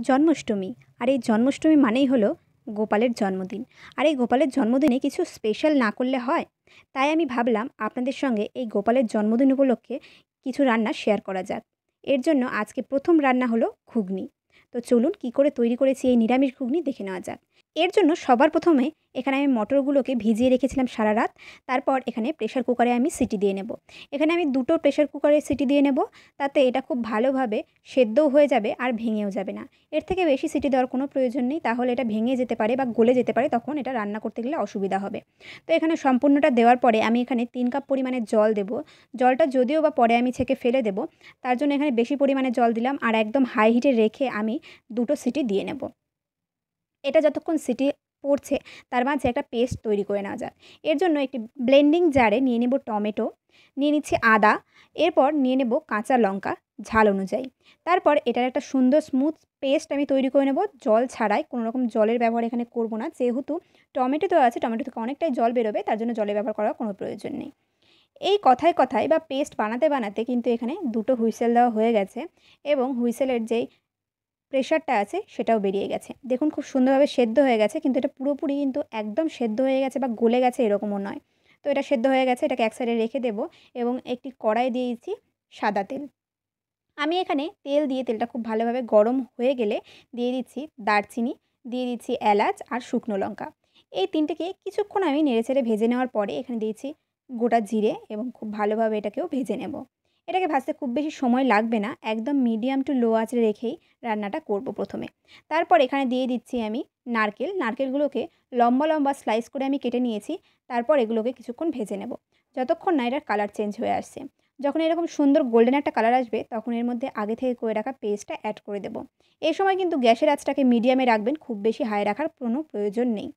জন্মাষ্টমী। আর এই জন্মাষ্টমী মানেই হলো গোপালের জন্মদিন। আর এই গোপালের জন্মদিনে কিছু স্পেশাল না করলে হয়? তাই আমি ভাবলাম আপনাদের সঙ্গে এই গোপালের জন্মদিন উপলক্ষে কিছু রান্না শেয়ার করা যাক। এর জন্য আজকে প্রথম রান্না হলো ঘুগনি। তো চলুন কি করে তৈরি করেছি এই নিরামিষ ঘুগনি দেখে নেওয়া যাক। এর জন্য সবার প্রথমে এখানে আমি মটরগুলোকে ভিজিয়ে রেখেছিলাম সারা রাত। তারপর এখানে প্রেশার কুকারে আমি সিটি দিয়ে নেব। এখানে আমি দুটো প্রেশার কুকারে সিটি দিয়ে নেব। তাতে এটা খুব ভালোভাবে সেদ্ধও হয়ে যাবে আর ভেঙেও যাবে না। এর থেকে বেশি সিটি দেওয়ার কোনো প্রয়োজন নেই। তাহলে এটা ভেঙে যেতে পারে বা গলে যেতে পারে, তখন এটা রান্না করতে গেলে অসুবিধা হবে। তো এখানে সম্পূর্ণটা দেওয়ার পরে আমি এখানে তিন কাপ পরিমাণে জল দেব। জলটা যদিও বা পরে আমি ছেঁকে ফেলে দেব, তার জন্য এখানে বেশি পরিমাণে জল দিলাম আর একদম হাই হিটে রেখে আমি দুটো সিটি দিয়ে নেব। এটা যতক্ষণ সিটি পড়ছে, তার মাঝে একটা পেস্ট তৈরি করে নেওয়া যাক। এর জন্য একটি ব্লেন্ডিং জারে নিয়ে নেব টমেটো, নিয়ে নিচ্ছি আদা, এরপর নিয়ে নেব কাঁচা লঙ্কা, ঝাল অনুযায়ী। তারপর এটার একটা সুন্দর স্মুথ পেস্ট আমি তৈরি করে নেব। জল ছাড়াই, কোনো রকম জলের ব্যবহার এখানে করব না। যেহেতু টমেটো তো আছে, টমেটো থেকে অনেকটাই জল বেরোবে, তার জন্য জলের ব্যবহার করার কোনো প্রয়োজন নেই। এই কথায় কথায় বা পেস্ট বানাতে বানাতে কিন্তু এখানে দুটো হুইসেল দেওয়া হয়ে গেছে এবং হুইসেলের যেই প্রেশারটা আছে সেটাও বেরিয়ে গেছে। দেখুন খুব সুন্দরভাবে সেদ্ধ হয়ে গেছে, কিন্তু এটা পুরোপুরি কিন্তু একদম সেদ্ধ হয়ে গেছে বা গলে গেছে এরকমও নয়। তো এটা সেদ্ধ হয়ে গেছে, এটাকে এক সাইডে রেখে দেবো এবং একটি কড়াই দিয়েছি সাদা তেল। আমি এখানে তেল দিয়ে, তেলটা খুব ভালোভাবে গরম হয়ে গেলে দিয়ে দিচ্ছি দারচিনি, দিয়ে দিচ্ছি এলাচ আর শুকনো লঙ্কা। এই তিনটেকে কিছুক্ষণ আমি নেড়েচেড়ে ভেজে নেওয়ার পরে এখানে দিয়েছি গোটা জিরে এবং খুব ভালোভাবে এটাকেও ভেজে নেব। এটাকে ভাজতে খুব বেশি সময় লাগবে না, একদম মিডিয়াম টু লো আঁচে রেখেই রান্নাটা করব প্রথমে। তারপর এখানে দিয়ে দিচ্ছি আমি নারকেল, নারকেলগুলোকে লম্বা লম্বা স্লাইস করে আমি কেটে নিয়েছি, তারপর এগুলোকে কিছুক্ষণ ভেজে নেব। যতক্ষণ না এটার কালার চেঞ্জ হয়ে আসছে। যখন এরকম সুন্দর গোল্ডেন একটা কালার আসবে, তখন এর মধ্যে আগে থেকে করে রাখা পেস্টটা অ্যাড করে দেবো। এই সময় কিন্তু গ্যাসের আঁচটাকে মিডিয়ামে রাখবেন, খুব বেশি হাই রাখার কোনো প্রয়োজন নেই।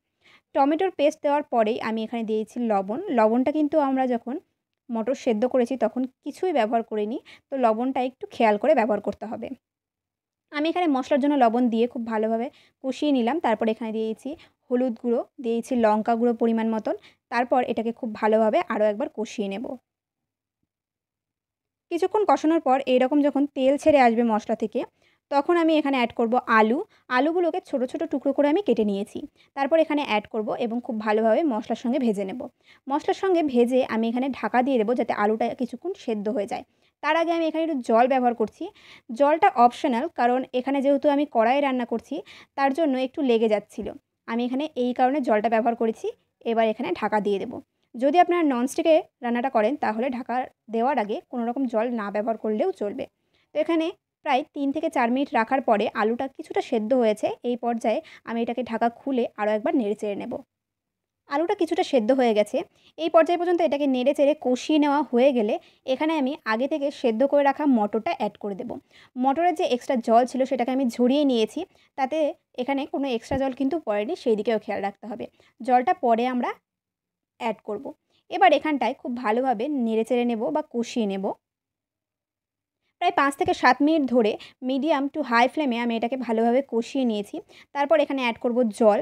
টমেটোর পেস্ট দেওয়ার পরেই আমি এখানে দিয়েছি লবণ। লবণটা কিন্তু আমরা যখন মটর সেদ্ধ করেছি তখন কিছুই ব্যবহার করিনি। তো লবণটা একটু খেয়াল করে ব্যবহার করতে হবে। আমি এখানে মশলার জন্য লবণ দিয়ে খুব ভালোভাবে কষিয়ে নিলাম। তারপর এখানে দিয়েছি হলুদ গুঁড়ো, দিয়েছি লঙ্কা গুঁড়ো পরিমাণ মতন। তারপর এটাকে খুব ভালোভাবে আরও একবার কষিয়ে নেব। কিছুক্ষণ কষানোর পর এইরকম যখন তেল ছেড়ে আসবে মশলা থেকে তখন আমি এখানে অ্যাড করব আলু। আলুগুলোকে ছোট ছোট টুকরো করে আমি কেটে নিয়েছি। তারপর এখানে অ্যাড করব এবং খুব ভালোভাবে মশলার সঙ্গে ভেজে নেব। মশলার সঙ্গে ভেজে আমি এখানে ঢাকা দিয়ে দেবো যাতে আলুটা কিছুক্ষণ সেদ্ধ হয়ে যায়। তার আগে আমি এখানে একটু জল ব্যবহার করছি। জলটা অপশনাল কারণ এখানে যেহেতু আমি কড়াই রান্না করছি, তার জন্য একটু লেগে যাচ্ছিল। আমি এখানে এই কারণে জলটা ব্যবহার করেছি। এবার এখানে ঢাকা দিয়ে দেবো। যদি আপনারা ননস্টিকে রান্নাটা করেন, তাহলে ঢাকা দেওয়ার আগে কোনো রকম জল না ব্যবহার করলেও চলবে। তো এখানে প্রায় তিন থেকে চার মিনিট রাখার পরে আলুটা কিছুটা সেদ্ধ হয়েছে, এই পর্যায়ে আমি এটাকে ঢাকা খুলে আরও একবার নেড়ে চেড়ে নেব। আলুটা কিছুটা সেদ্ধ হয়ে গেছে, এই পর্যায়ে পর্যন্ত এটাকে নেড়ে চেড়ে কষিয়ে নেওয়া হয়ে গেলে এখানে আমি আগে থেকে সেদ্ধ করে রাখা মটরটা অ্যাড করে দেব। মটরের যে এক্সট্রা জল ছিল সেটাকে আমি ঝরিয়ে নিয়েছি, তাতে এখানে কোনো এক্সট্রা জল কিন্তু পড়েনি সেই দিকেও খেয়াল রাখতে হবে। জলটা পরে আমরা অ্যাড করব। এবার এখানটায় খুব ভালোভাবে নেড়ে চেড়ে নেব বা কষিয়ে নেব। প্রায় পাঁচ থেকে সাত মিনিট ধরে মিডিয়াম টু হাই ফ্লেমে আমি এটাকে ভালোভাবে কষিয়ে নিয়েছি। তারপর এখানে অ্যাড করব জল।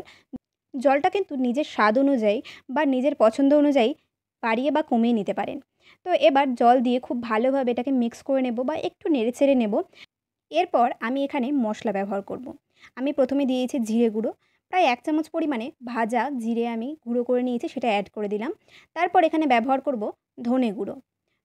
জলটা কিন্তু নিজের স্বাদ অনুযায়ী বা নিজের পছন্দ অনুযায়ী বাড়িয়ে বা কমিয়ে নিতে পারেন। তো এবার জল দিয়ে খুব ভালোভাবে এটাকে মিক্স করে নেব বা একটু নেড়ে ছেড়ে নেব। এরপর আমি এখানে মশলা ব্যবহার করব। আমি প্রথমে দিয়েছি জিরে গুঁড়ো। প্রায় এক চামচ পরিমাণে ভাজা জিরে আমি গুঁড়ো করে নিয়েছি, সেটা অ্যাড করে দিলাম। তারপর এখানে ব্যবহার করব ধনে গুঁড়ো।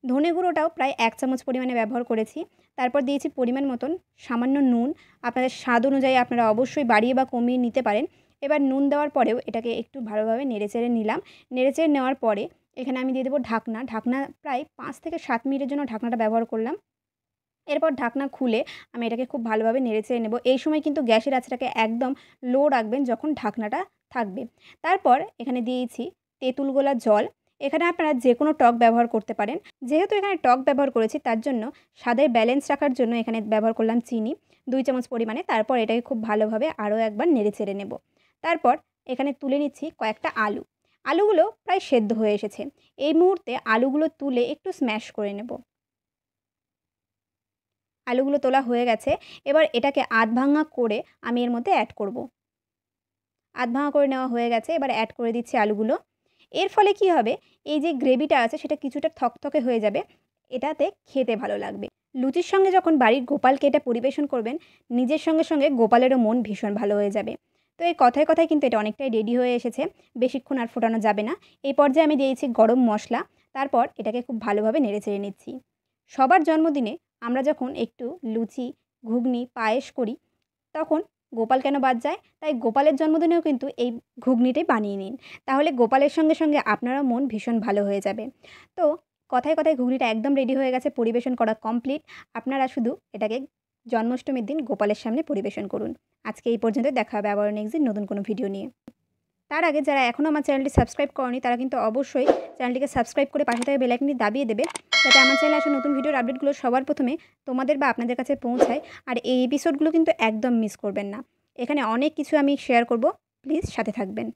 ধনে গুঁড়োটাও প্রায় এক চামচ পরিমাণে ব্যবহার করেছি। তারপর দিয়েছি পরিমাণ মতন সামান্য নুন। আপনাদের স্বাদ অনুযায়ী আপনারা অবশ্যই বাড়িয়ে বা কমিয়ে নিতে পারেন। এবার নুন দেওয়ার পরেও এটাকে একটু ভালোভাবে নেড়েচেড়ে নিলাম। নেড়েচেড়ে নেওয়ার পরে এখানে আমি দিয়ে দেবো ঢাকনা। ঢাকনা প্রায় পাঁচ থেকে সাত মিনিটের জন্য ঢাকনাটা ব্যবহার করলাম। এরপর ঢাকনা খুলে আমি এটাকে খুব ভালোভাবে নেড়েচেড়ে নেব। এই সময় কিন্তু গ্যাসের আঁচটাকে একদম লো রাখবেন যখন ঢাকনাটা থাকবে। তারপর এখানে দিয়েছি তেঁতুল গোলা জল। এখানে আপনারা যে কোনো টক ব্যবহার করতে পারেন। যেহেতু এখানে টক ব্যবহার করেছি, তার জন্য স্বাদের ব্যালেন্স রাখার জন্য এখানে ব্যবহার করলাম চিনি, দুই চামচ পরিমাণে। তারপর এটাকে খুব ভালোভাবে আরও একবার নেড়ে ছেড়ে নেব। তারপর এখানে তুলে নিচ্ছি কয়েকটা আলু। আলুগুলো প্রায় সেদ্ধ হয়ে এসেছে। এই মুহূর্তে আলুগুলো তুলে একটু স্ম্যাশ করে নেব। আলুগুলো তোলা হয়ে গেছে। এবার এটাকে আধ ভাঙা করে আমি এর মধ্যে অ্যাড করব। আধ ভাঙা করে নেওয়া হয়ে গেছে। এবার অ্যাড করে দিচ্ছি আলুগুলো। এর ফলে কি হবে? এই যে গ্রেভিটা আছে, সেটা কিছুটা থকথকে হয়ে যাবে। এটাতে খেতে ভালো লাগবে। লুচির সঙ্গে যখন বাড়ির গোপালকে এটা পরিবেশন করবেন, নিজের সঙ্গে সঙ্গে গোপালেরও মন ভীষণ ভালো হয়ে যাবে। তো এই কথায় কথায় কিন্তু এটা অনেকটাই রেডি হয়ে এসেছে। বেশিক্ষণ আর ফোটানো যাবে না। এই পর্যায়ে আমি দিয়েছি গরম মশলা। তারপর এটাকে খুব ভালোভাবে নেড়ে চেড়ে নিচ্ছি। সবার জন্মদিনে আমরা যখন একটু লুচি, ঘুগনি, পায়েস করি, তখন গোপাল কেন বাদ যায়? তাই গোপালের জন্মদিনেও কিন্তু এই ঘুগনিটাই বানিয়ে নিন। তাহলে গোপালের সঙ্গে সঙ্গে আপনারও মন ভীষণ ভালো হয়ে যাবে। তো কথায় কথায় ঘুগনিটা একদম রেডি হয়ে গেছে, পরিবেশন করা কমপ্লিট আপনারা শুধু এটাকে জন্মাষ্টমীর দিন গোপালের সামনে পরিবেশন করুন। আজকে এই পর্যন্ত দেখা হবে আবার নেক্সট দিন নতুন কোনো ভিডিও নিয়ে। তার আগে যারা এখনও আমার চ্যানেলটি সাবস্ক্রাইব করেনি, তারা কিন্তু অবশ্যই চ্যানেলটিকে সাবস্ক্রাইব করে পাশে থেকে বেলাইকনটি দাবিয়ে দেবে। যাতে আমার চ্যানেলে আসা নতুন ভিডিওর আপডেটগুলো সবার প্রথমে তোমাদের বা আপনাদের কাছে পৌঁছায়। আর এই এপিসোডগুলো কিন্তু একদম মিস করবেন না। এখানে অনেক কিছু আমি শেয়ার করব। প্লিজ সাথে থাকবেন।